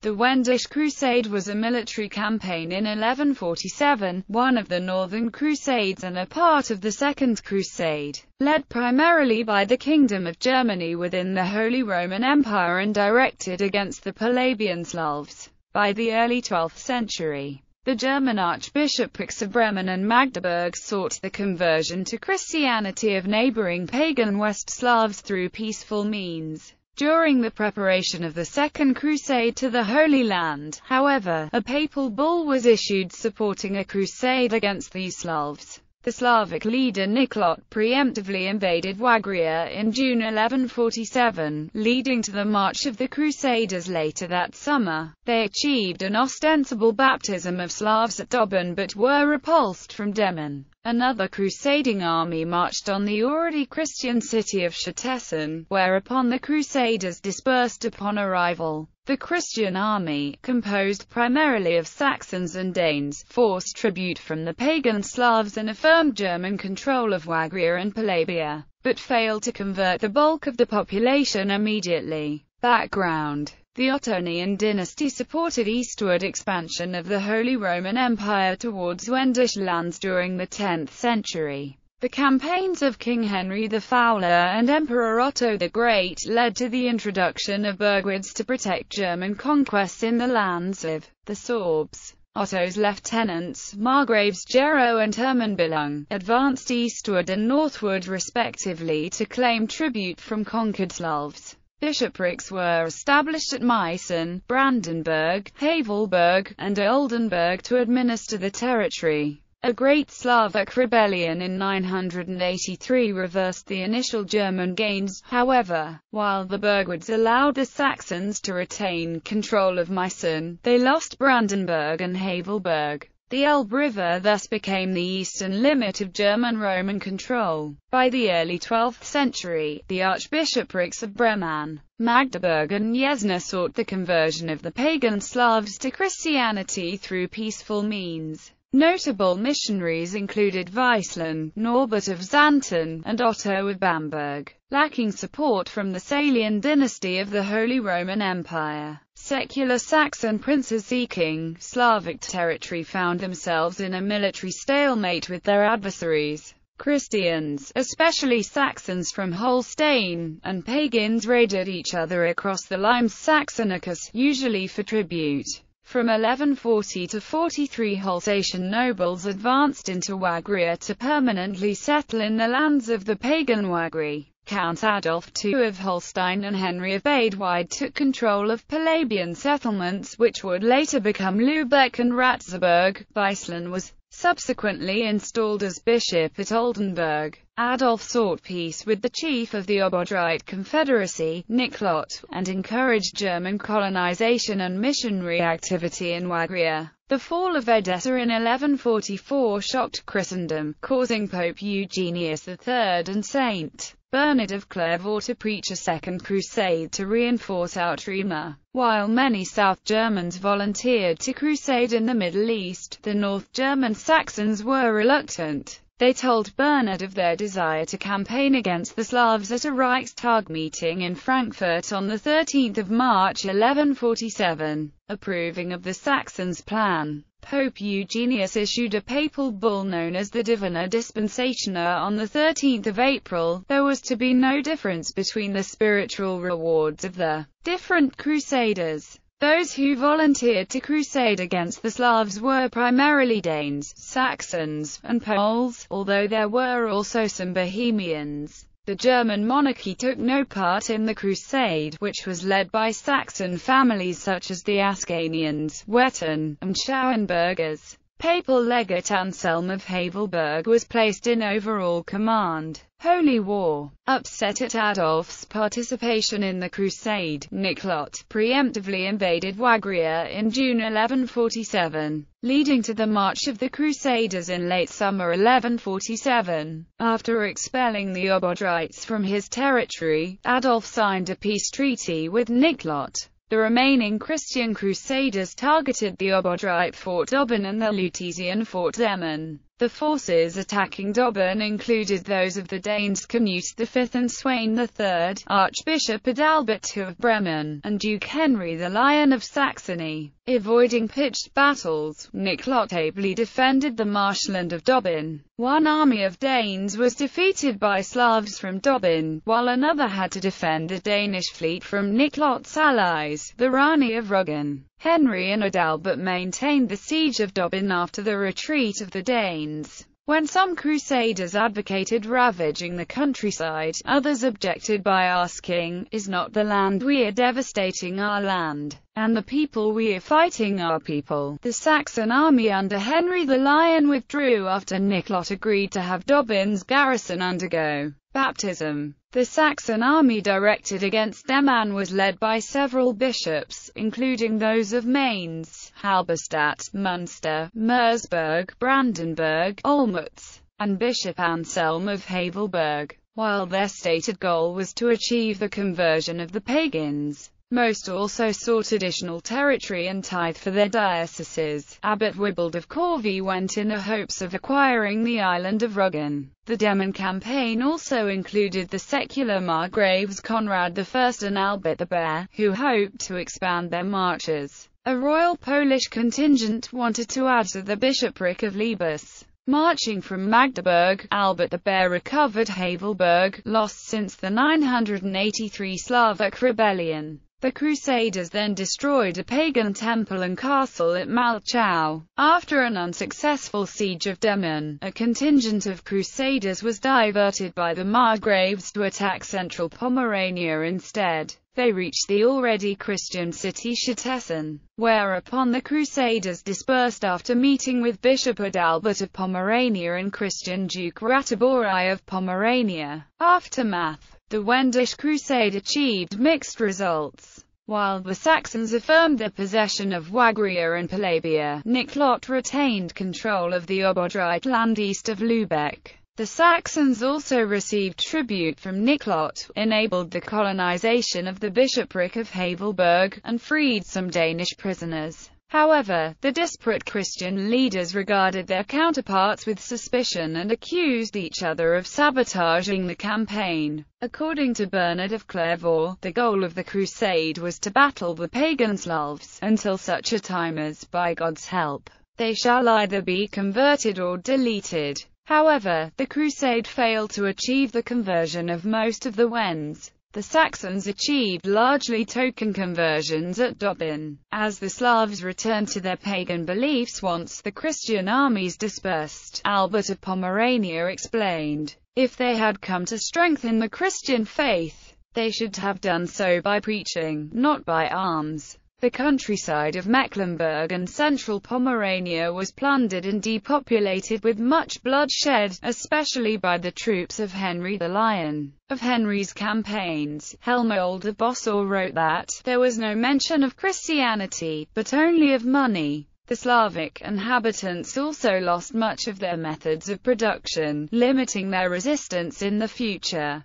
The Wendish Crusade was a military campaign in 1147, one of the Northern Crusades and a part of the Second Crusade, led primarily by the Kingdom of Germany within the Holy Roman Empire and directed against the Polabian Slavs. By the early 12th century, the German archbishoprics of Bremen and Magdeburg sought the conversion to Christianity of neighboring pagan West Slavs through peaceful means. During the preparation of the Second Crusade to the Holy Land, however, a papal bull was issued supporting a crusade against the Slavs. The Slavic leader Niklot preemptively invaded Wagria in June 1147, leading to the march of the Crusaders later that summer. They achieved an ostensible baptism of Slavs at Dobin but were repulsed from Demmin. Another crusading army marched on the already Christian city of Szczecin, whereupon the Crusaders dispersed upon arrival. The Christian army, composed primarily of Saxons and Danes, forced tribute from the pagan Slavs and affirmed German control of Wagria and Polabia, but failed to convert the bulk of the population immediately. Background the Ottonian dynasty supported eastward expansion of the Holy Roman Empire towards Wendish lands during the 10th century. The campaigns of King Henry the Fowler and Emperor Otto the Great led to the introduction of burgwards to protect German conquests in the lands of the Sorbs. Otto's lieutenants, Margraves Gero and Hermann Billung, advanced eastward and northward respectively to claim tribute from conquered Slavs. Bishoprics were established at Meissen, Brandenburg, Havelberg, and Oldenburg to administer the territory. A Great Slavic rebellion in 983 reversed the initial German gains, however. While the Burgwards allowed the Saxons to retain control of Meissen, they lost Brandenburg and Havelberg. The Elbe River thus became the eastern limit of German-Roman control. By the early 12th century, the archbishoprics of Bremen, Magdeburg and Jesna sought the conversion of the pagan Slavs to Christianity through peaceful means. Notable missionaries included Vicelin, Norbert of Xanten, and Otto of Bamberg. Lacking support from the Salian dynasty of the Holy Roman Empire, Secular Saxon princes seeking Slavic territory found themselves in a military stalemate with their adversaries. Christians, especially Saxons from Holstein, and pagans raided each other across the Limes Saxonicus, usually for tribute. From 1140 to 43 Holsatian nobles advanced into Wagria to permanently settle in the lands of the pagan Wagri. Count Adolf II of Holstein and Henry of Badewide took control of Polabian settlements which would later become Lübeck and Ratzeburg. Vicelin was subsequently installed as bishop at Oldenburg. Adolf sought peace with the chief of the Obodrite Confederacy, Niklot, and encouraged German colonization and missionary activity in Wagria. The fall of Edessa in 1144 shocked Christendom, causing Pope Eugenius III and Saint Bernard of Clairvaux to preach a second crusade to reinforce Outremer. While many South Germans volunteered to crusade in the Middle East, the North German Saxons were reluctant. They told Bernard of their desire to campaign against the Slavs at a Reichstag meeting in Frankfurt on 13 March 1147, approving of the Saxons' plan. Pope Eugenius issued a papal bull known as the Divina Dispensationem on 13 April. There was to be no difference between the spiritual rewards of the different crusaders. Those who volunteered to crusade against the Slavs were primarily Danes, Saxons, and Poles, although there were also some Bohemians. The German monarchy took no part in the crusade, which was led by Saxon families such as the Ascanians, Wettin, and Schauenburgers. Papal legate Anselm of Havelberg was placed in overall command. Holy War. Upset at Adolf's participation in the crusade, Niklot preemptively invaded Wagria in June 1147, leading to the march of the Crusaders in late summer 1147. After expelling the Obodrites from his territory, Adolf signed a peace treaty with Niklot. The remaining Christian crusaders targeted the Obodrite Fort Dobin and the Liutizian Fort Zemun. The forces attacking Dobin included those of the Danes Canute V and Sweyn III, Archbishop Adalbert II of Bremen, and Duke Henry the Lion of Saxony. Avoiding pitched battles, Niklot ably defended the marshland of Dobin. One army of Danes was defeated by Slavs from Dobin, while another had to defend the Danish fleet from Niklot's allies, the Rani of Rügen. Henry and Adalbert maintained the siege of Dobin after the retreat of the Danes. When some crusaders advocated ravaging the countryside, others objected by asking, is not the land we are devastating our land, and the people we are fighting are people? The Saxon army under Henry the Lion withdrew after Niklot agreed to have Dobin's garrison undergo baptism. The Saxon army directed against Demmin was led by several bishops, including those of Mainz, Halberstadt, Munster, Merseburg, Brandenburg, Olmütz, and Bishop Anselm of Havelberg, while their stated goal was to achieve the conversion of the pagans. Most also sought additional territory and tithe for their dioceses. Abbot Wibald of Corvey went in the hopes of acquiring the island of Rügen. The Demmin campaign also included the secular margraves Conrad I and Albert the Bear, who hoped to expand their marches. A royal Polish contingent wanted to add to the bishopric of Lebus. Marching from Magdeburg, Albert the Bear recovered Havelberg, lost since the 983 Slovak rebellion. The Crusaders then destroyed a pagan temple and castle at Malchow. After an unsuccessful siege of Demmin, a contingent of Crusaders was diverted by the Margraves to attack central Pomerania instead. They reached the already Christian city Szczecin, whereupon the Crusaders dispersed after meeting with Bishop Adalbert of Pomerania and Christian Duke Ratibori of Pomerania. Aftermath the Wendish crusade achieved mixed results. While the Saxons affirmed their possession of Wagria and Polabia, Niklot retained control of the Obodrite land east of Lubeck. The Saxons also received tribute from Niklot, enabled the colonization of the bishopric of Havelberg, and freed some Danish prisoners. However, the disparate Christian leaders regarded their counterparts with suspicion and accused each other of sabotaging the campaign. According to Bernard of Clairvaux, the goal of the crusade was to battle the pagan Slavs, until such a time as, by God's help, they shall either be converted or deleted. However, the crusade failed to achieve the conversion of most of the Wends. The Saxons achieved largely token conversions at Dobin, as the Slavs returned to their pagan beliefs once the Christian armies dispersed. Albert of Pomerania explained, if they had come to strengthen the Christian faith, they should have done so by preaching, not by arms. The countryside of Mecklenburg and central Pomerania was plundered and depopulated with much bloodshed, especially by the troops of Henry the Lion. Of Henry's campaigns, Helmold of Bosau wrote that, there was no mention of Christianity, but only of money. The Slavic inhabitants also lost much of their methods of production, limiting their resistance in the future.